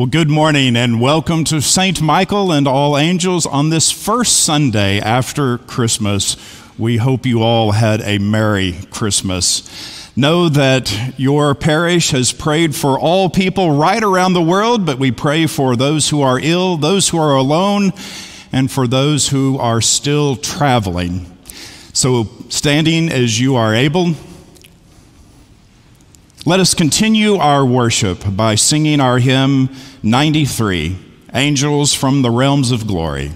Well, good morning and welcome to St. Michael and all angels on this first Sunday after Christmas. We hope you all had a Merry Christmas. Know that your parish has prayed for all people right around the world, but we pray for those who are ill, those who are alone, and for those who are still traveling. So, standing as you are able, let us continue our worship by singing our hymn 93 Angels from the Realms of Glory.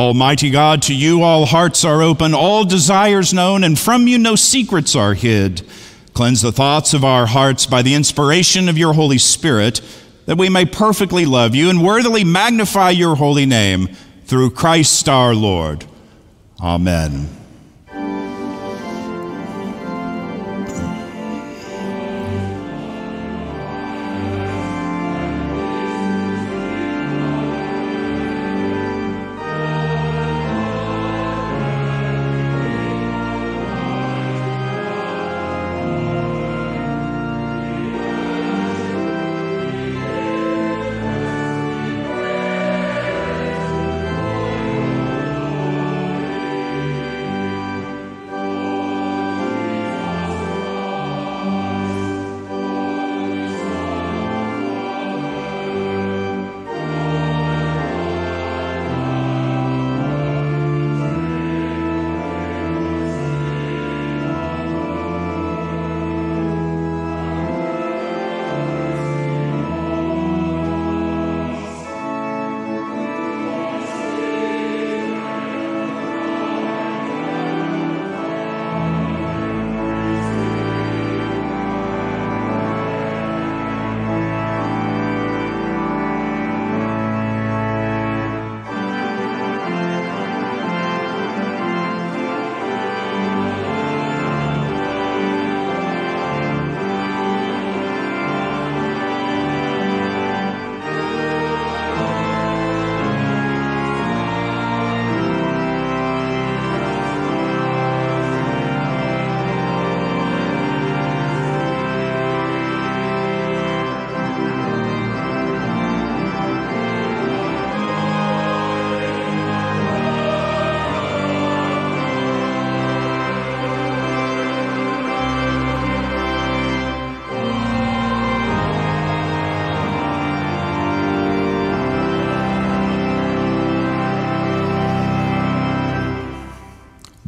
Almighty God, to you all hearts are open, all desires known, and from you no secrets are hid. Cleanse the thoughts of our hearts by the inspiration of your Holy Spirit, that we may perfectly love you and worthily magnify your holy name through Christ our Lord. Amen.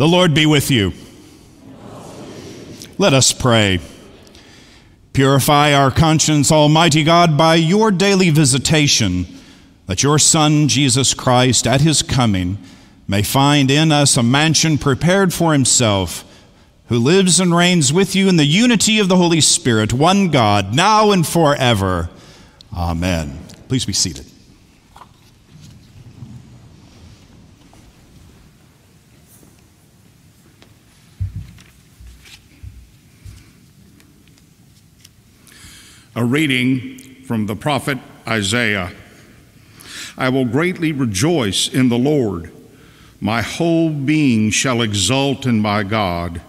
The Lord be with you. Let us pray. Purify our conscience, Almighty God, by your daily visitation, that your Son, Jesus Christ, at his coming, may find in us a mansion prepared for himself, who lives and reigns with you in the unity of the Holy Spirit, one God, now and forever. Amen. Please be seated. A reading from the prophet Isaiah. I will greatly rejoice in the Lord. My whole being shall exult in my God.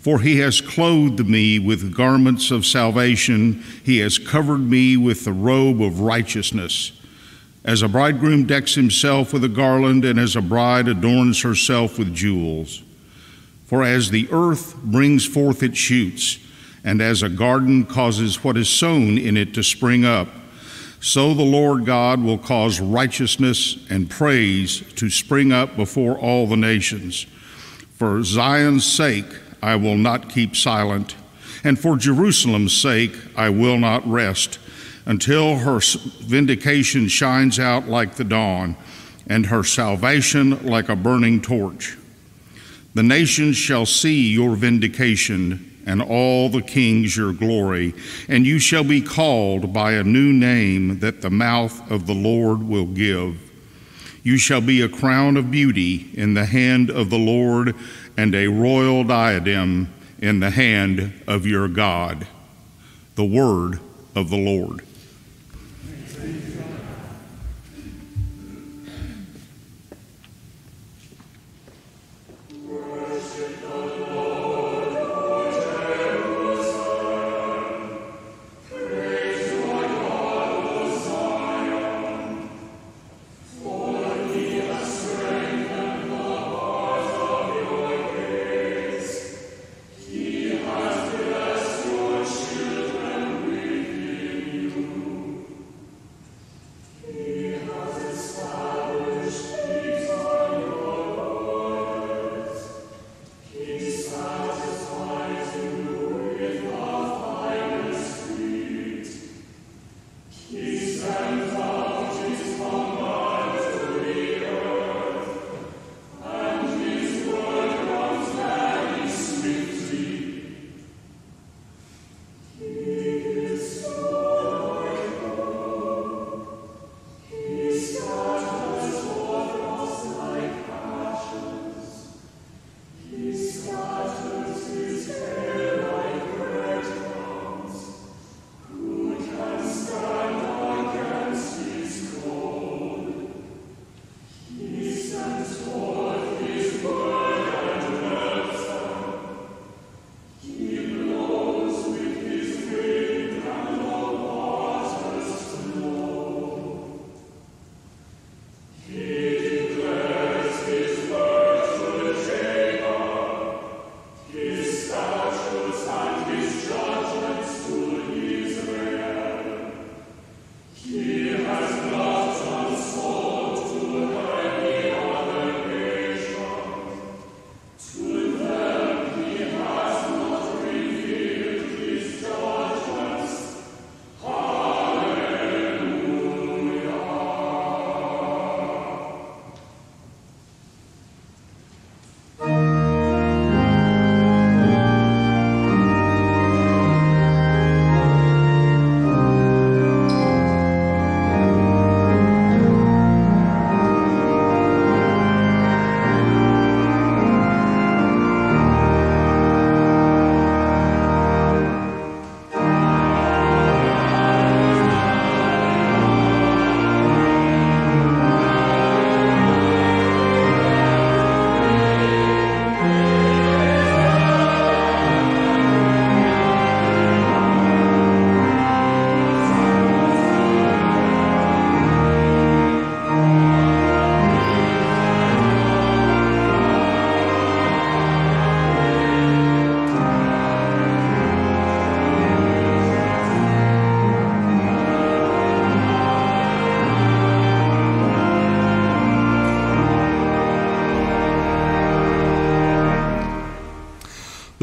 For he has clothed me with garments of salvation, he has covered me with the robe of righteousness. As a bridegroom decks himself with a garland, and as a bride adorns herself with jewels. For as the earth brings forth its shoots, and as a garden causes what is sown in it to spring up, So the Lord God will cause righteousness and praise to spring up before all the nations. For Zion's sake, I will not keep silent, and for Jerusalem's sake, I will not rest, until her vindication shines out like the dawn, and her salvation like a burning torch. The nations shall see your vindication and all the kings your glory, and you shall be called by a new name that the mouth of the Lord will give. You shall be a crown of beauty in the hand of the Lord, and a royal diadem in the hand of your God. The word of the Lord.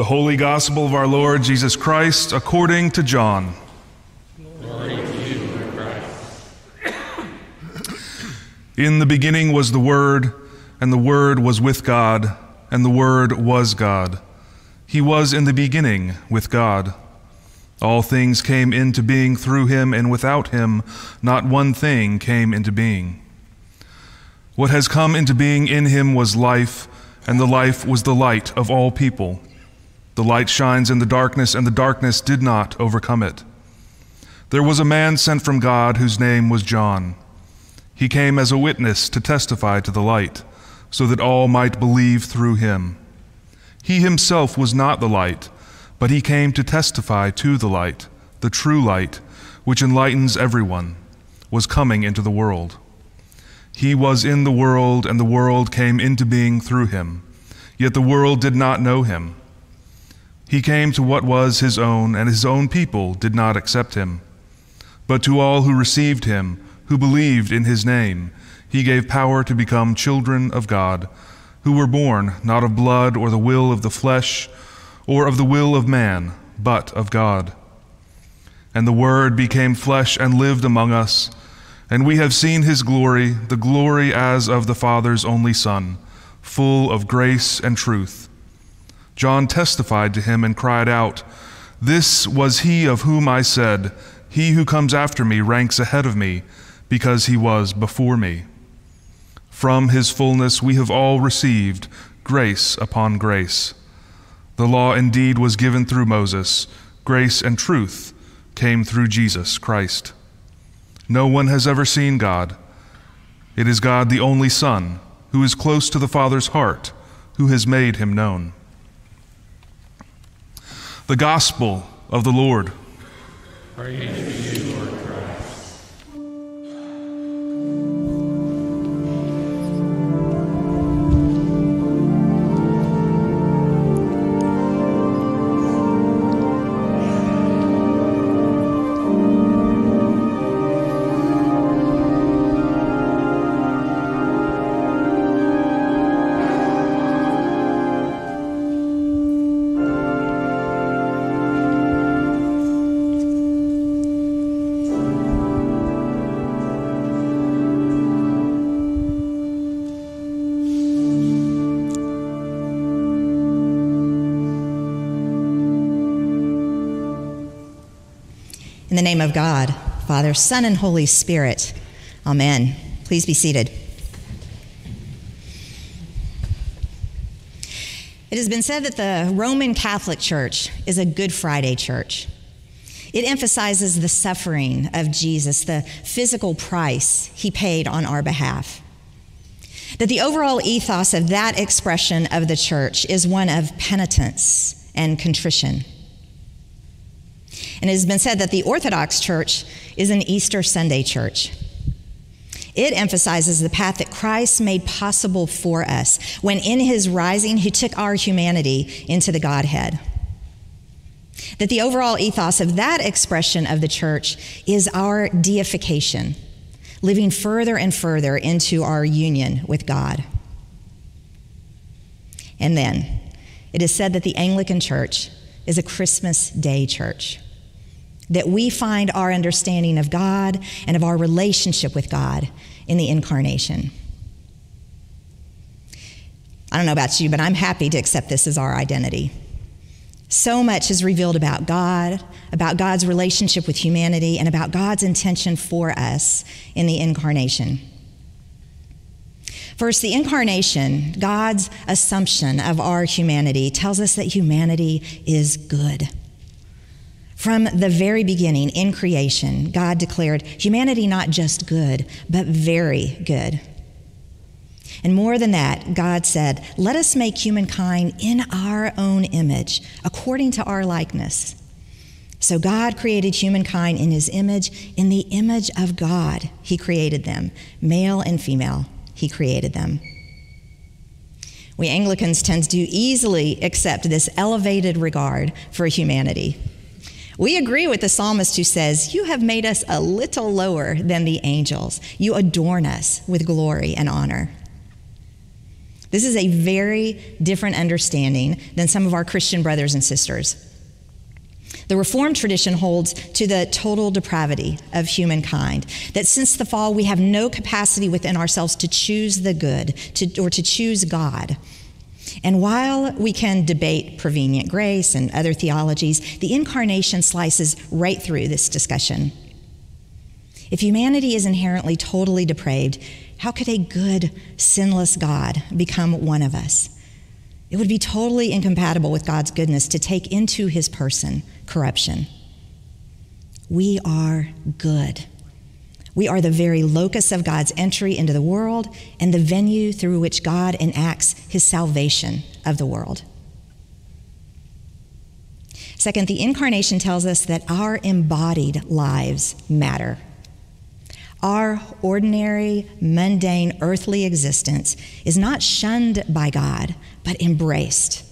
Holy Gospel of our Lord Jesus Christ according to John. To you, In the beginning was the Word, and the Word was with God, and the Word was God. He was in the beginning with God. All things came into being through him, and without him not one thing came into being. What has come into being in him was life, and the life was the light of all people. The light shines in the darkness, and the darkness did not overcome it. There was a man sent from God whose name was John. He came as a witness to testify to the light, so that all might believe through him. He himself was not the light, but he came to testify to the light, the true light, which enlightens everyone, was coming into the world. He was in the world, and the world came into being through him, yet the world did not know him. He came to what was his own, and his own people did not accept him. But to all who received him, who believed in his name, he gave power to become children of God, who were born not of blood or the will of the flesh, or of the will of man, but of God. And the Word became flesh and lived among us, and we have seen his glory, the glory as of the Father's only Son, full of grace and truth. John testified to him and cried out, This was he of whom I said, He who comes after me ranks ahead of me, because he was before me. From his fullness we have all received grace upon grace. The law indeed was given through Moses, grace and truth came through Jesus Christ. No one has ever seen God. It is God, the only Son, who is close to the Father's heart, who has made him known. The Gospel of the Lord. Praise you, Lord. God, Father, Son, and Holy Spirit. Amen. Please be seated. It has been said that the Roman Catholic Church is a Good Friday church. It emphasizes the suffering of Jesus, the physical price he paid on our behalf. That the overall ethos of that expression of the church is one of penitence and contrition. And it has been said that the Orthodox Church is an Easter Sunday church. It emphasizes the path that Christ made possible for us when in his rising, he took our humanity into the Godhead. That the overall ethos of that expression of the church is our deification, living further and further into our union with God. And then, it is said that the Anglican Church is a Christmas Day church that we find our understanding of God and of our relationship with God in the incarnation. I don't know about you, but I'm happy to accept this as our identity. So much is revealed about God, about God's relationship with humanity, and about God's intention for us in the incarnation. First, the incarnation, God's assumption of our humanity, tells us that humanity is good. From the very beginning in creation, God declared humanity not just good, but very good. And more than that, God said, Let us make humankind in our own image, according to our likeness. So God created humankind in his image. In the image of God, he created them. Male and female, he created them. We Anglicans tend to easily accept this elevated regard for humanity. We agree with the psalmist who says, You have made us a little lower than the angels. You adorn us with glory and honor. This is a very different understanding than some of our Christian brothers and sisters. The Reformed tradition holds to the total depravity of humankind, that since the fall, we have no capacity within ourselves to choose the good to, or to choose God. And while we can debate prevenient grace and other theologies, the incarnation slices right through this discussion. If humanity is inherently totally depraved, how could a good, sinless God become one of us? It would be totally incompatible with God's goodness to take into his person corruption. We are good. We are the very locus of God's entry into the world and the venue through which God enacts his salvation of the world. Second, the incarnation tells us that our embodied lives matter. Our ordinary, mundane, earthly existence is not shunned by God, but embraced.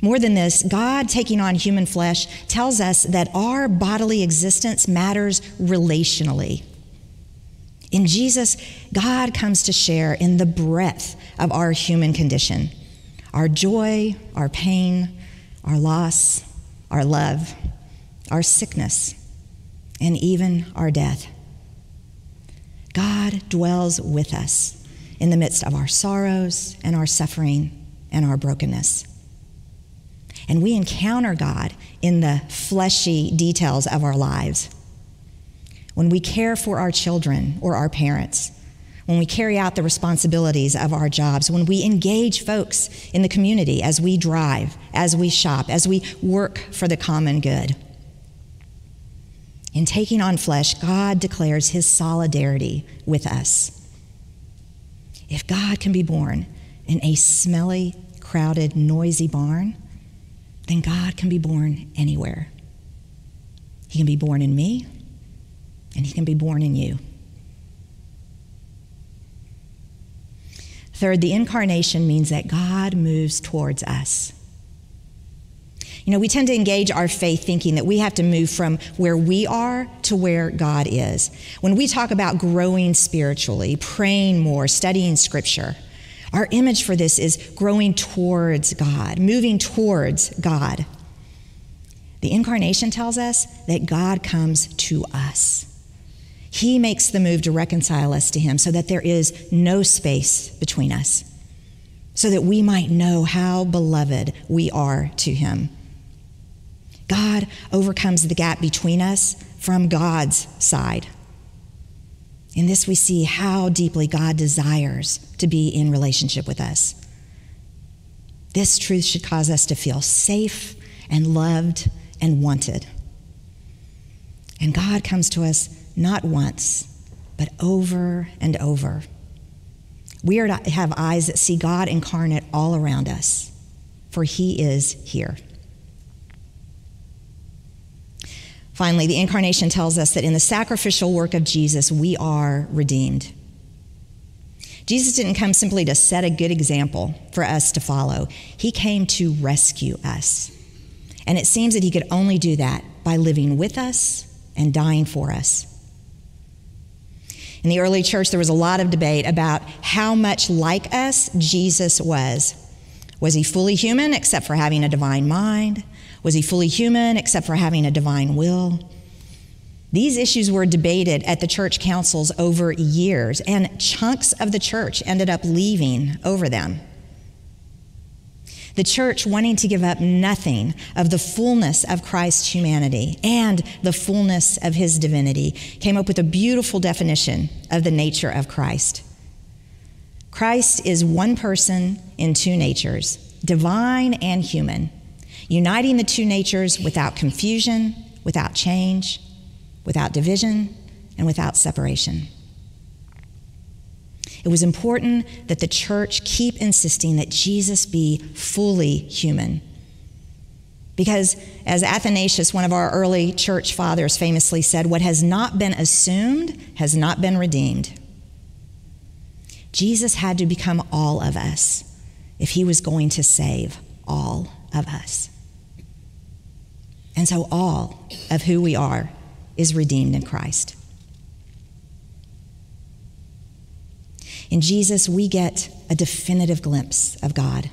More than this, God taking on human flesh tells us that our bodily existence matters relationally. In Jesus, God comes to share in the breadth of our human condition our joy, our pain, our loss, our love, our sickness, and even our death. God dwells with us in the midst of our sorrows and our suffering and our brokenness. And we encounter God in the fleshy details of our lives. When we care for our children or our parents, when we carry out the responsibilities of our jobs, when we engage folks in the community as we drive, as we shop, as we work for the common good. In taking on flesh, God declares his solidarity with us. If God can be born in a smelly, crowded, noisy barn, then God can be born anywhere. He can be born in me, and he can be born in you. Third, the incarnation means that God moves towards us. You know, we tend to engage our faith thinking that we have to move from where we are to where God is. When we talk about growing spiritually, praying more, studying scripture, our image for this is growing towards God, moving towards God. The incarnation tells us that God comes to us. He makes the move to reconcile us to Him so that there is no space between us, so that we might know how beloved we are to Him. God overcomes the gap between us from God's side. In this, we see how deeply God desires to be in relationship with us. This truth should cause us to feel safe and loved and wanted. And God comes to us not once, but over and over. We are to have eyes that see God incarnate all around us, for He is here. Finally, the incarnation tells us that in the sacrificial work of Jesus, we are redeemed. Jesus didn't come simply to set a good example for us to follow, He came to rescue us. And it seems that He could only do that by living with us and dying for us. In the early church, there was a lot of debate about how much like us Jesus was. Was he fully human except for having a divine mind? Was he fully human except for having a divine will? These issues were debated at the church councils over years, and chunks of the church ended up leaving over them. The church, wanting to give up nothing of the fullness of Christ's humanity and the fullness of his divinity, came up with a beautiful definition of the nature of Christ. Christ is one person in two natures, divine and human, uniting the two natures without confusion, without change, without division, and without separation. It was important that the church keep insisting that Jesus be fully human. Because, as Athanasius, one of our early church fathers, famously said, what has not been assumed has not been redeemed. Jesus had to become all of us if he was going to save all of us. And so, all of who we are is redeemed in Christ. In Jesus, we get a definitive glimpse of God.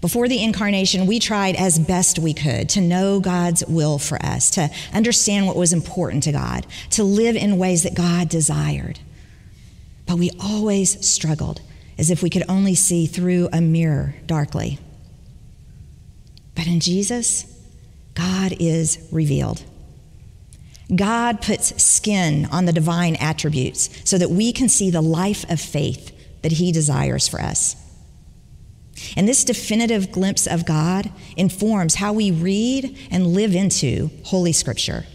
Before the incarnation, we tried as best we could to know God's will for us, to understand what was important to God, to live in ways that God desired. But we always struggled as if we could only see through a mirror darkly. But in Jesus, God is revealed. God puts skin on the divine attributes so that we can see the life of faith that He desires for us. And this definitive glimpse of God informs how we read and live into Holy Scripture.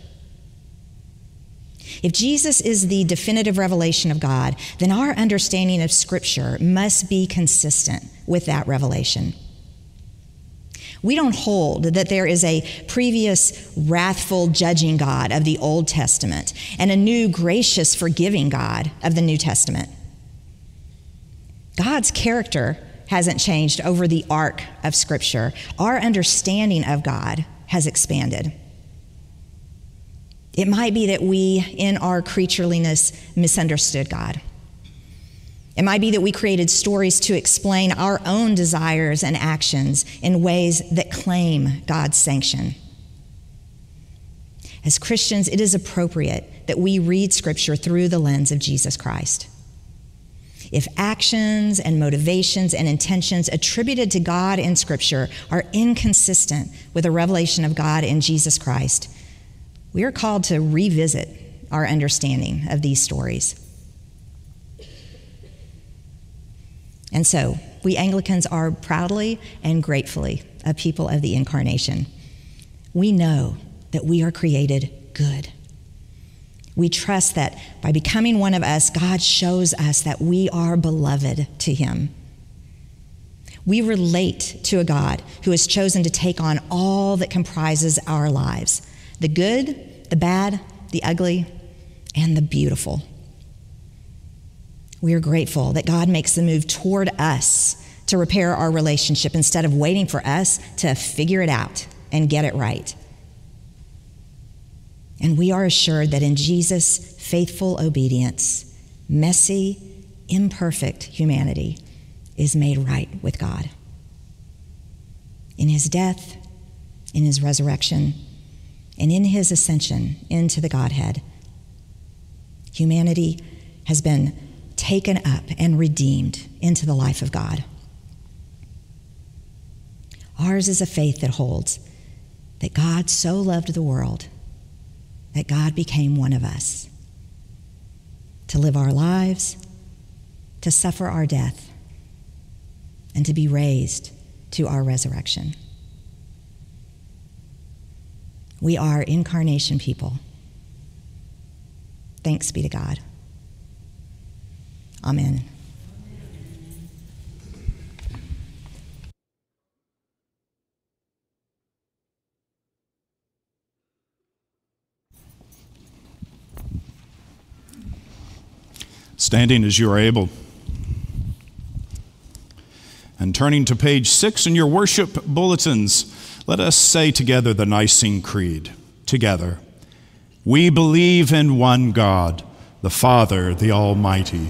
If Jesus is the definitive revelation of God, then our understanding of Scripture must be consistent with that revelation. We don't hold that there is a previous wrathful, judging God of the Old Testament and a new, gracious, forgiving God of the New Testament. God's character hasn't changed over the arc of Scripture. Our understanding of God has expanded. It might be that we, in our creatureliness, misunderstood God. It might be that we created stories to explain our own desires and actions in ways that claim God's sanction. As Christians, it is appropriate that we read Scripture through the lens of Jesus Christ. If actions and motivations and intentions attributed to God in Scripture are inconsistent with a revelation of God in Jesus Christ, we are called to revisit our understanding of these stories. And so, we Anglicans are proudly and gratefully a people of the incarnation. We know that we are created good. We trust that by becoming one of us, God shows us that we are beloved to Him. We relate to a God who has chosen to take on all that comprises our lives the good, the bad, the ugly, and the beautiful. We are grateful that God makes the move toward us to repair our relationship instead of waiting for us to figure it out and get it right. And we are assured that in Jesus' faithful obedience, messy, imperfect humanity is made right with God. In his death, in his resurrection, and in his ascension into the Godhead, humanity has been taken up and redeemed into the life of God. Ours is a faith that holds that God so loved the world that God became one of us to live our lives, to suffer our death, and to be raised to our resurrection. We are incarnation people. Thanks be to God. Amen. Standing as you are able. And turning to page six in your worship bulletins, let us say together the Nicene Creed. Together. We believe in one God, the Father, the Almighty,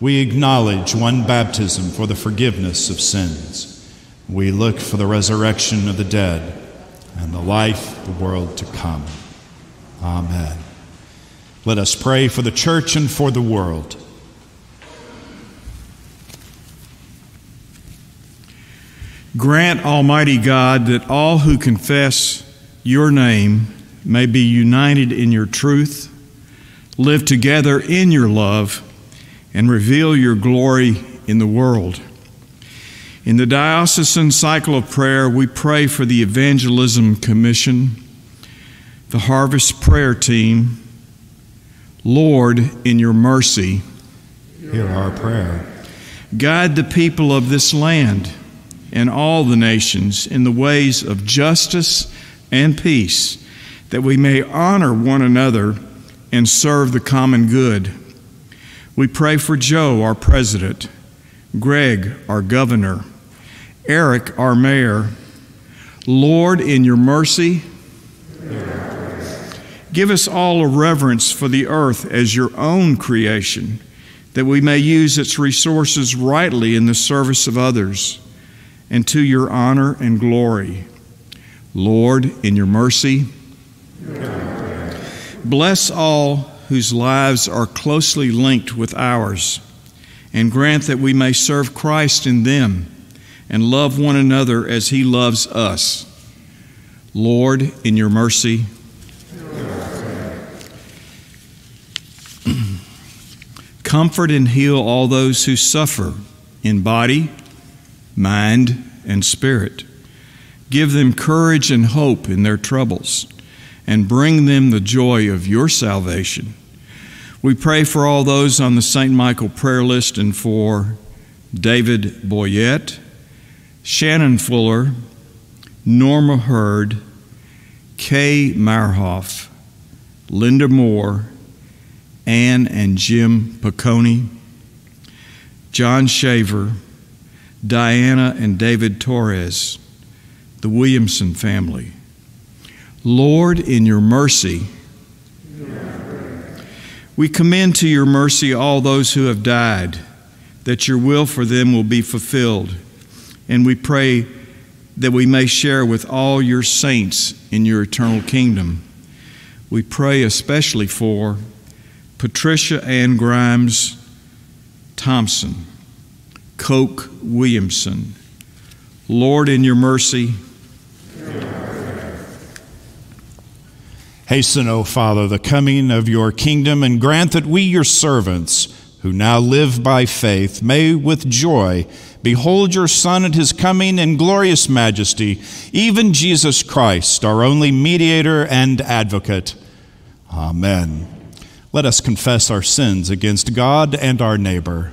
We acknowledge one baptism for the forgiveness of sins. We look for the resurrection of the dead and the life of the world to come. Amen. Let us pray for the church and for the world. Grant, Almighty God, that all who confess your name may be united in your truth, live together in your love, and reveal your glory in the world. In the Diocesan Cycle of Prayer, we pray for the Evangelism Commission, the Harvest Prayer Team. Lord, in your mercy, hear our prayer. Guide the people of this land and all the nations in the ways of justice and peace, that we may honor one another and serve the common good. We pray for Joe, our president, Greg, our governor, Eric, our mayor. Lord, in your mercy, give us all a reverence for the earth as your own creation, that we may use its resources rightly in the service of others and to your honor and glory. Lord, in your mercy, bless all whose lives are closely linked with ours, and grant that we may serve Christ in them and love one another as he loves us. Lord, in your mercy, comfort and heal all those who suffer in body, mind, and spirit. Give them courage and hope in their troubles, and bring them the joy of your salvation. We pray for all those on the St. Michael prayer list and for David Boyette, Shannon Fuller, Norma Hurd, Kay Marhoff, Linda Moore, Ann and Jim Piccone, John Shaver, Diana and David Torres, the Williamson family. Lord, in your mercy, we commend to your mercy all those who have died, that your will for them will be fulfilled. And we pray that we may share with all your saints in your eternal kingdom. We pray especially for Patricia Ann Grimes Thompson, Coke Williamson. Lord, in your mercy, Hasten, O Father, the coming of your kingdom, and grant that we, your servants, who now live by faith, may with joy behold your Son at his coming in glorious majesty, even Jesus Christ, our only mediator and advocate. Amen. Let us confess our sins against God and our neighbor.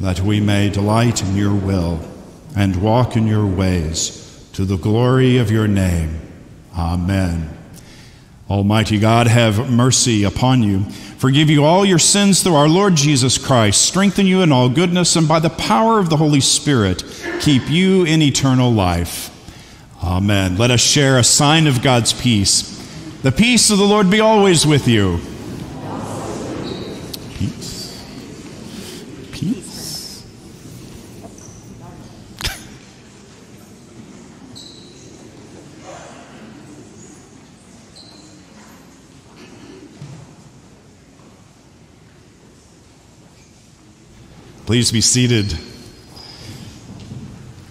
that we may delight in your will and walk in your ways to the glory of your name. Amen. Almighty God, have mercy upon you. Forgive you all your sins through our Lord Jesus Christ. Strengthen you in all goodness, and by the power of the Holy Spirit, keep you in eternal life. Amen. Let us share a sign of God's peace. The peace of the Lord be always with you. Peace. Peace. Please be seated.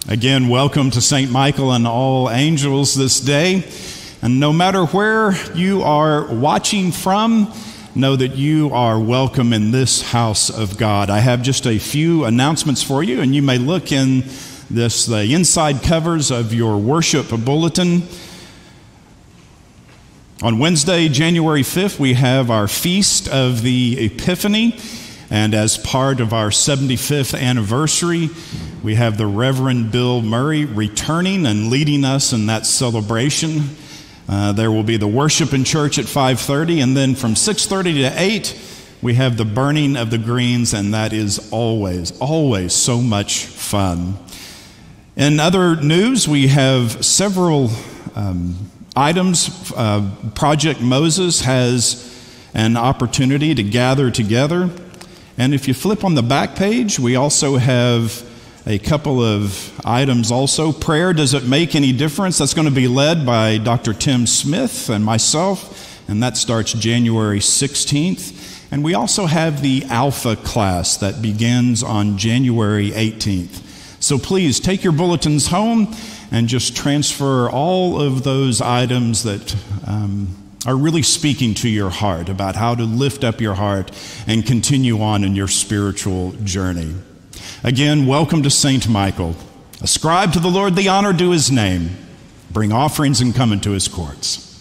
Again, welcome to St. Michael and all angels this day. And no matter where you are watching from, know that you are welcome in this house of God. I have just a few announcements for you, and you may look in this the inside covers of your worship bulletin. On Wednesday, January 5th, we have our Feast of the Epiphany. And as part of our 75th anniversary, we have the Reverend Bill Murray returning and leading us in that celebration. Uh, there will be the worship in church at 5:30, and then from 6:30 to 8, we have the burning of the greens, and that is always, always so much fun. In other news, we have several um, items. Uh, Project Moses has an opportunity to gather together. And if you flip on the back page, we also have a couple of items also. Prayer, does it make any difference? That's going to be led by Dr. Tim Smith and myself, and that starts January 16th. And we also have the Alpha class that begins on January 18th. So please take your bulletins home and just transfer all of those items that um, are really speaking to your heart about how to lift up your heart and continue on in your spiritual journey. Again, welcome to St. Michael. Ascribe to the Lord the honor due his name. Bring offerings and come into his courts.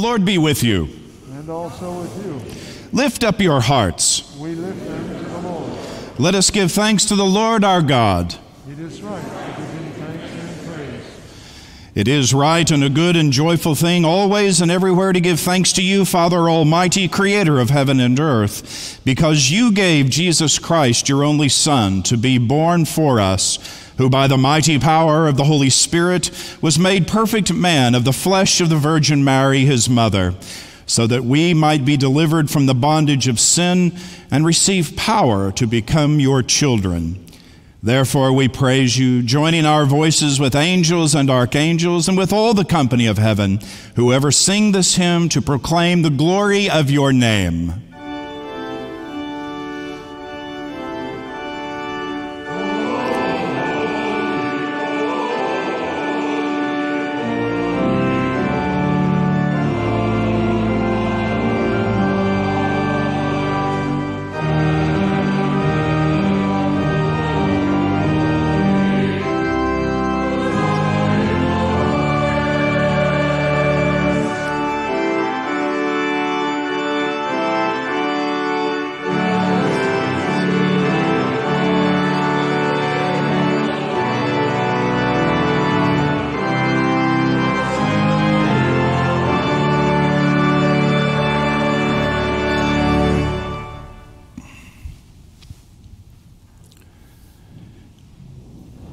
Lord be with you. and also with you. Lift up your hearts. We lift them to the Lord. Let us give thanks to the Lord our God. It is right to give him thanks and praise. It is right and a good and joyful thing always and everywhere to give thanks to you, Father Almighty, Creator of heaven and earth, because you gave Jesus Christ, your only Son, to be born for us, who by the mighty power of the Holy Spirit was made perfect man of the flesh of the Virgin Mary, his mother, so that we might be delivered from the bondage of sin and receive power to become your children. Therefore, we praise you, joining our voices with angels and archangels and with all the company of heaven, who ever sing this hymn to proclaim the glory of your name.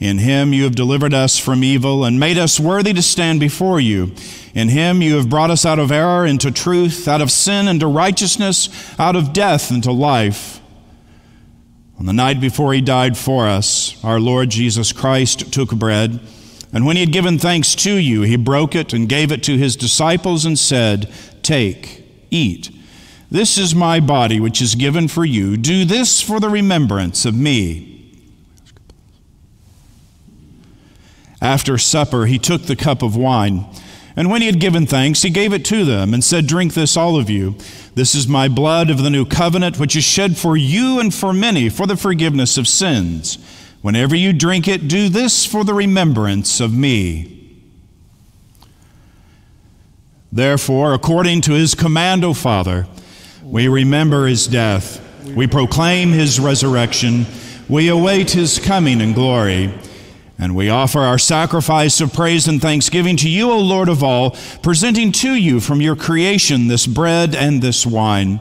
In him you have delivered us from evil and made us worthy to stand before you. In him you have brought us out of error into truth, out of sin into righteousness, out of death into life. On the night before he died for us, our Lord Jesus Christ took bread, and when he had given thanks to you, he broke it and gave it to his disciples and said, Take, eat. This is my body, which is given for you. Do this for the remembrance of me. After supper, he took the cup of wine. And when he had given thanks, he gave it to them and said, Drink this, all of you. This is my blood of the new covenant, which is shed for you and for many for the forgiveness of sins. Whenever you drink it, do this for the remembrance of me. Therefore, according to his command, O Father, we remember his death. We proclaim his resurrection. We await his coming in glory. And we offer our sacrifice of praise and thanksgiving to you, O Lord of all, presenting to you from your creation this bread and this wine.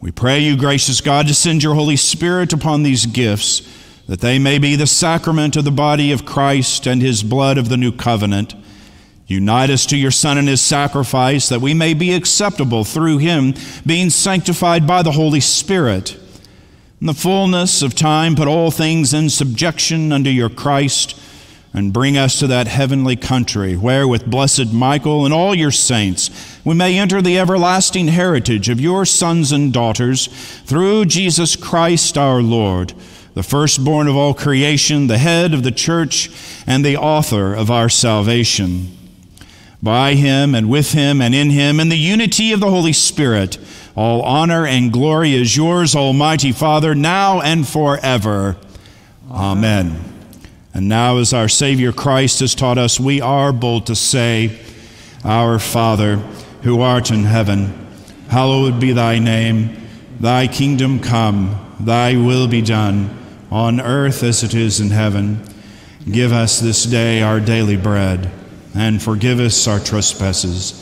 We pray you, gracious God, to send your Holy Spirit upon these gifts, that they may be the sacrament of the body of Christ and his blood of the new covenant. Unite us to your Son and his sacrifice, that we may be acceptable through him, being sanctified by the Holy Spirit. In the fullness of time, put all things in subjection under your Christ, and bring us to that heavenly country, where with blessed Michael and all your saints we may enter the everlasting heritage of your sons and daughters through Jesus Christ our Lord, the firstborn of all creation, the head of the church, and the author of our salvation. By him and with him and in him, in the unity of the Holy Spirit, all honor and glory is yours, Almighty Father, now and forever. Amen. And now, as our Savior Christ has taught us, we are bold to say, Our Father, who art in heaven, hallowed be thy name. Thy kingdom come, thy will be done, on earth as it is in heaven. Give us this day our daily bread, and forgive us our trespasses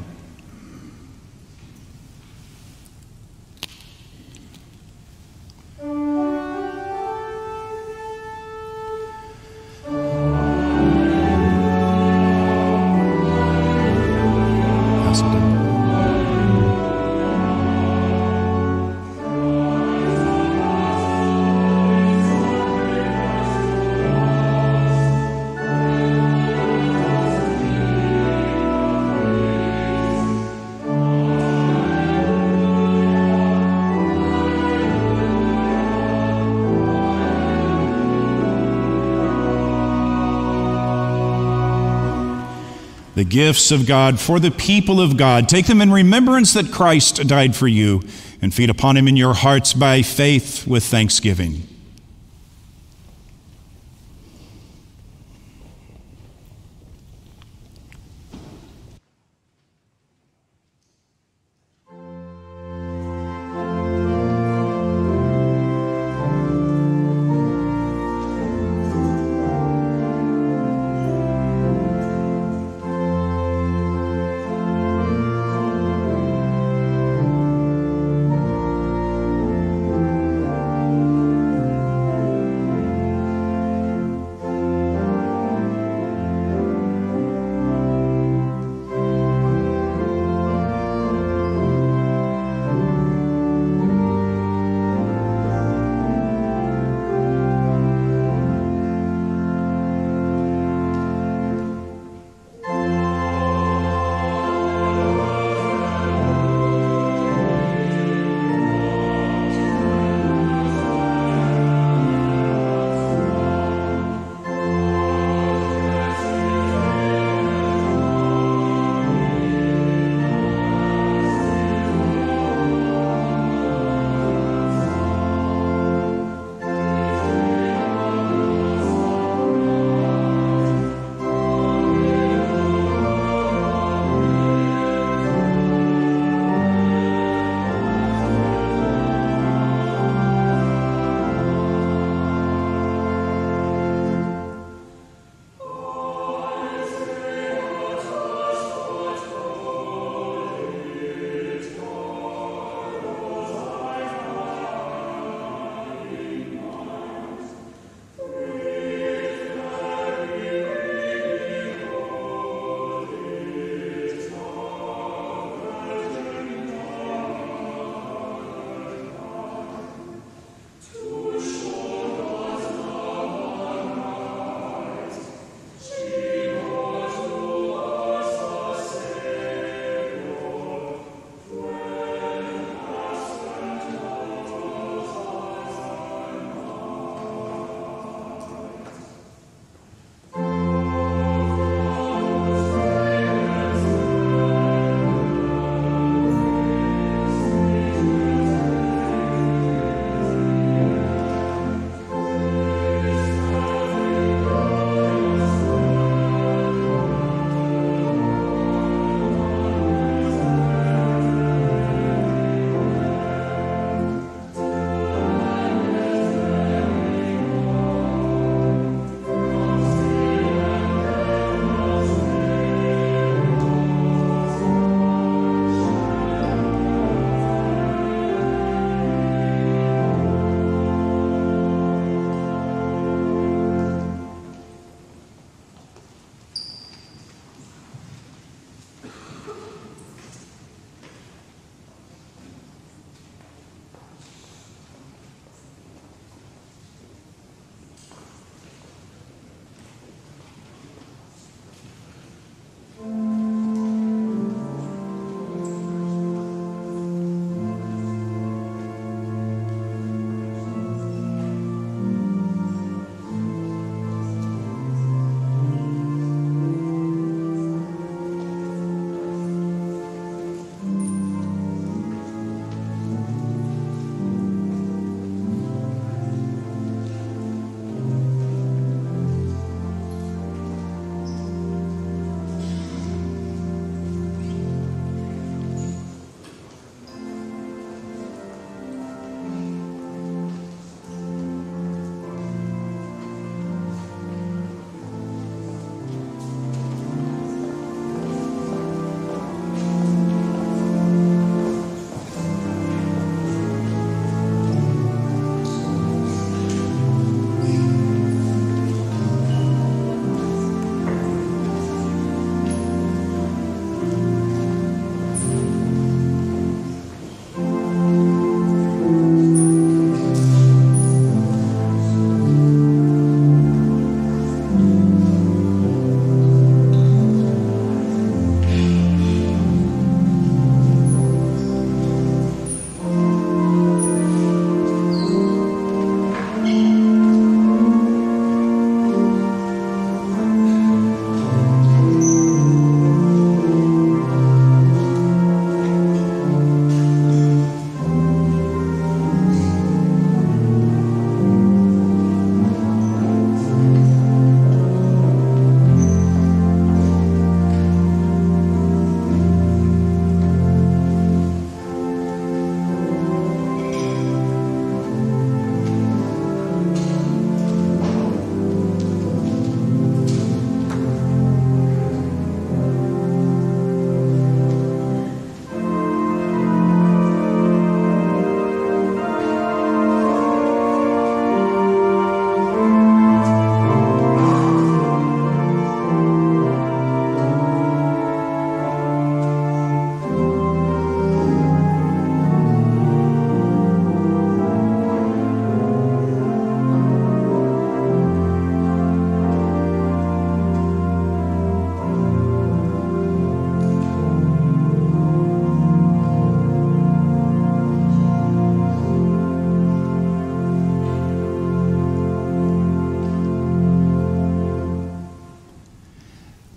The gifts of God for the people of God. Take them in remembrance that Christ died for you, and feed upon him in your hearts by faith with thanksgiving.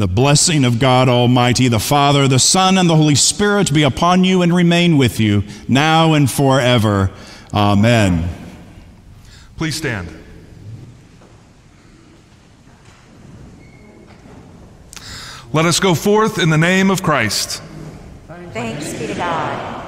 The blessing of God Almighty, the Father, the Son, and the Holy Spirit be upon you and remain with you now and forever. Amen. Please stand. Let us go forth in the name of Christ. Thanks be to God.